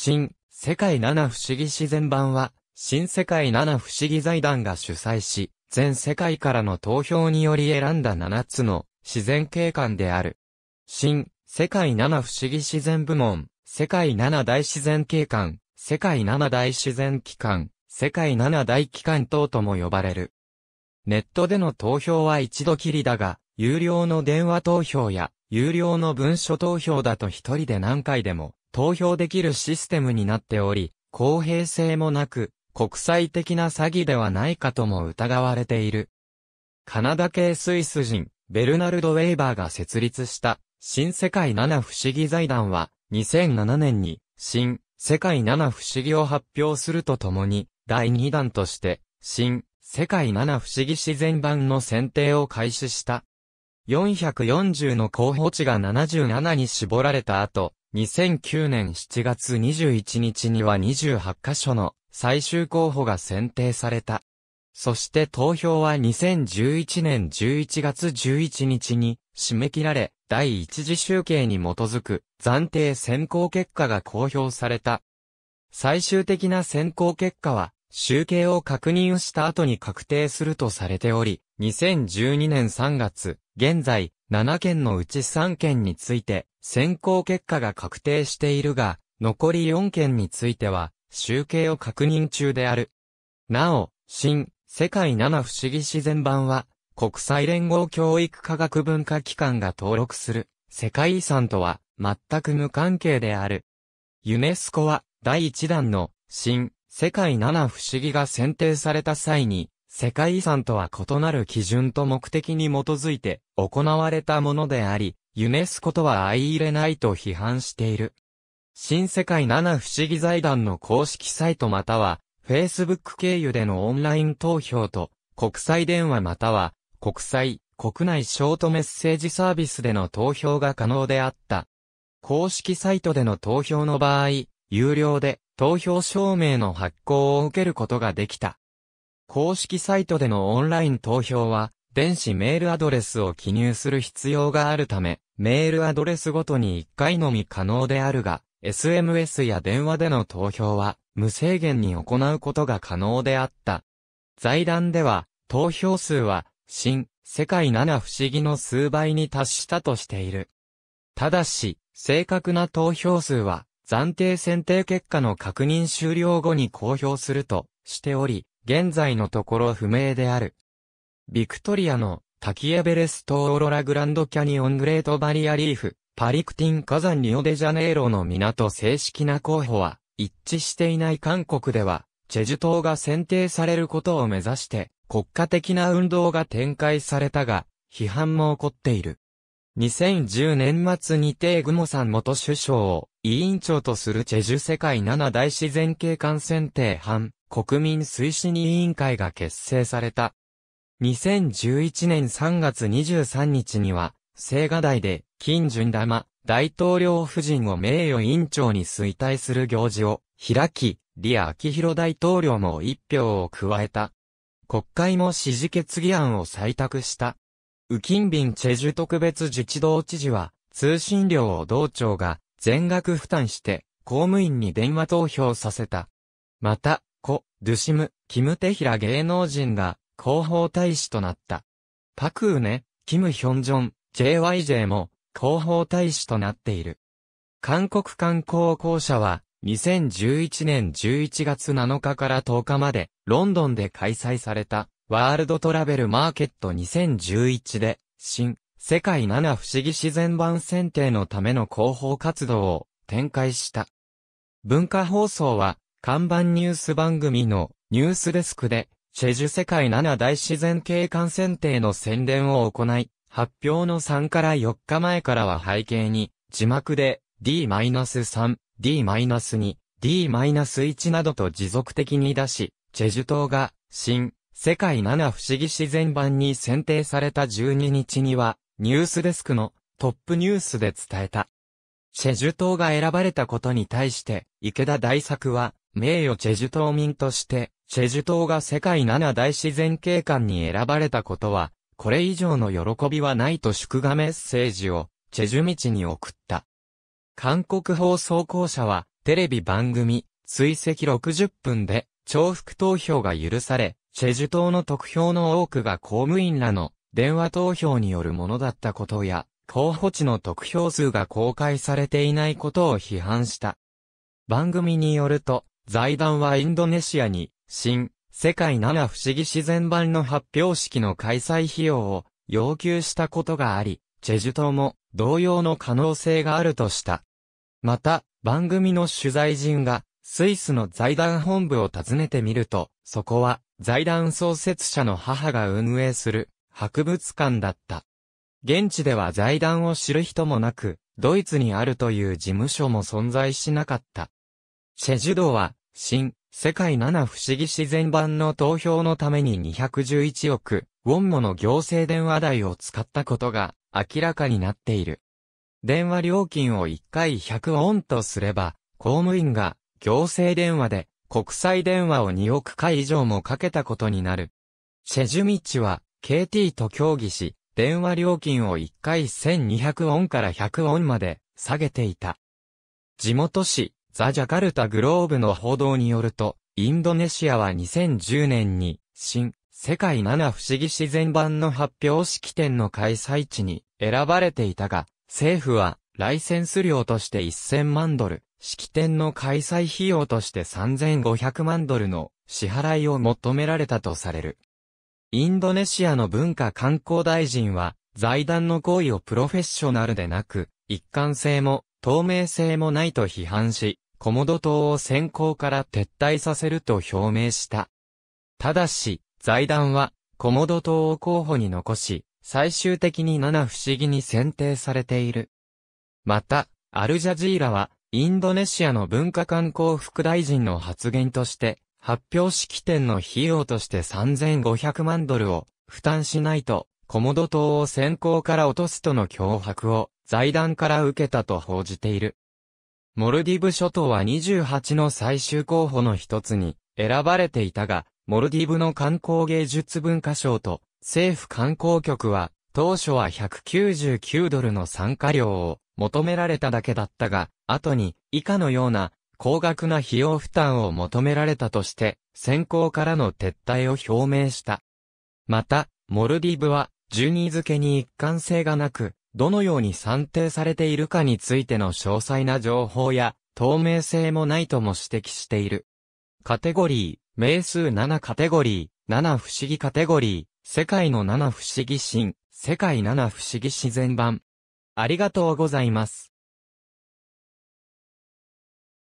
新世界七不思議自然版は、新世界七不思議財団が主催し、全世界からの投票により選んだ7つの自然景観である。新世界七不思議自然部門、世界七大自然景観、世界七大自然機関、世界七大機関等とも呼ばれる。ネットでの投票は一度きりだが、有料の電話投票や、有料の文書投票だと一人で何回でも投票できるシステムになっており、公平性もなく、国際的な詐欺ではないかとも疑われている。カナダ系スイス人、ベルナルド・ウェイバーが設立した新世界七不思議財団は2007年に新世界七不思議を発表するとともに第2弾として新世界七不思議自然版の選定を開始した。440の候補地が77に絞られた後、2009年7月21日には28カ所の最終候補が選定された。そして投票は2011年11月11日に締め切られ、第一次集計に基づく暫定選考結果が公表された。最終的な選考結果は集計を確認した後に確定するとされており、2012年3月、現在7件のうち3件について選考結果が確定しているが、残り4件については集計を確認中である。なお、新世界七不思議自然版は、国際連合教育科学文化機関が登録する世界遺産とは全く無関係である。ユネスコは第1弾の新世界七不思議が選定された際に世界遺産とは異なる基準と目的に基づいて行われたものであり、ユネスコとは相入れないと批判している。新世界七不思議財団の公式サイトまたは Facebook 経由でのオンライン投票と、国際電話または、国際、国内ショートメッセージサービスでの投票が可能であった。公式サイトでの投票の場合、有料で投票証明の発行を受けることができた。公式サイトでのオンライン投票は、電子メールアドレスを記入する必要があるため、メールアドレスごとに1回のみ可能であるが、SMS や電話での投票は、無制限に行うことが可能であった。財団では、投票数は、新、世界七不思議の数倍に達したとしている。ただし、正確な投票数は、暫定選定結果の確認終了後に公表するとしており、現在のところ不明である。ビクトリアの滝エベレストオーロラグランドキャニオングレートバリアリーフ、パリクティン火山リオデジャネイロの港正式な候補は、一致していない韓国では、チェジュ島が選定されることを目指して、国家的な運動が展開されたが、批判も起こっている。2010年末にテーグモさん元首相を委員長とするチェジュ世界七大自然景観選定班国民推進委員会が結成された。2011年3月23日には、青瓦台で、金順玉、大統領夫人を名誉委員長に衰退する行事を開き、リア・アキヒロ大統領も一票を加えた。国会も支持決議案を採択した。ウキンビンチェジュ特別自治道知事は、通信料を道庁が全額負担して、公務員に電話投票させた。また、コ・ドゥシム、キムテヒラ芸能人が広報大使となった。パクーネ、キムヒョンジョン、JYJ も広報大使となっている。韓国観光公社は、2011年11月7日から10日まで、ロンドンで開催された、ワールドトラベルマーケット2011で、新、世界七不思議自然版選定のための広報活動を展開した。文化放送は、看板ニュース番組のニュースデスクで、チェジュ世界七大自然景観選定の宣伝を行い、発表の3から4日前からは背景に、字幕で D-3、D-2、D-1 などと持続的に出し、チェジュ島が新世界七不思議自然版に選定された12日には、ニュースデスクのトップニュースで伝えた。チェジュ島が選ばれたことに対して、池田大作は、名誉チェジュ島民として、チェジュ島が世界七大自然景観に選ばれたことは、これ以上の喜びはないと祝賀メッセージを、チェジュ道に送った。韓国放送公社は、テレビ番組、追跡60分で、重複投票が許され、チェジュ島の得票の多くが公務員らの電話投票によるものだったことや、候補地の得票数が公開されていないことを批判した。番組によると、財団はインドネシアに、新、世界七不思議自然版の発表式の開催費用を要求したことがあり、チェジュ島も同様の可能性があるとした。また、番組の取材陣がスイスの財団本部を訪ねてみると、そこは財団創設者の母が運営する博物館だった。現地では財団を知る人もなく、ドイツにあるという事務所も存在しなかった。チェジュ道は、新、世界七不思議自然版の投票のために211億、ウォンもの行政電話代を使ったことが明らかになっている。電話料金を1回100ウォンとすれば、公務員が行政電話で国際電話を2億回以上もかけたことになる。チェジュミッチは KT と協議し、電話料金を1回1200ウォンから100ウォンまで下げていた。地元紙、ザ・ジャカルタ・グローブの報道によると、インドネシアは2010年に、新、世界七不思議自然版の発表式典の開催地に選ばれていたが、政府は、ライセンス料として1000万ドル、式典の開催費用として3500万ドルの支払いを求められたとされる。インドネシアの文化観光大臣は、財団の行為をプロフェッショナルでなく、一貫性も透明性もないと批判し、コモド島を先行から撤退させると表明した。ただし、財団は、コモド島を候補に残し、最終的に七不思議に選定されている。また、アルジャジーラは、インドネシアの文化観光副大臣の発言として、発表式典の費用として3500万ドルを負担しないと、コモド島を先行から落とすとの脅迫を財団から受けたと報じている。モルディブ諸島は28の最終候補の一つに選ばれていたが、モルディブの観光芸術文化省と政府観光局は当初は199ドルの参加料を求められただけだったが、後に以下のような高額な費用負担を求められたとして、先行からの撤退を表明した。また、モルディブは、順位付けに一貫性がなく、どのように算定されているかについての詳細な情報や、透明性もないとも指摘している。カテゴリー、名数7カテゴリー、7不思議カテゴリー、世界の7不思議神、世界7不思議自然版。ありがとうございます。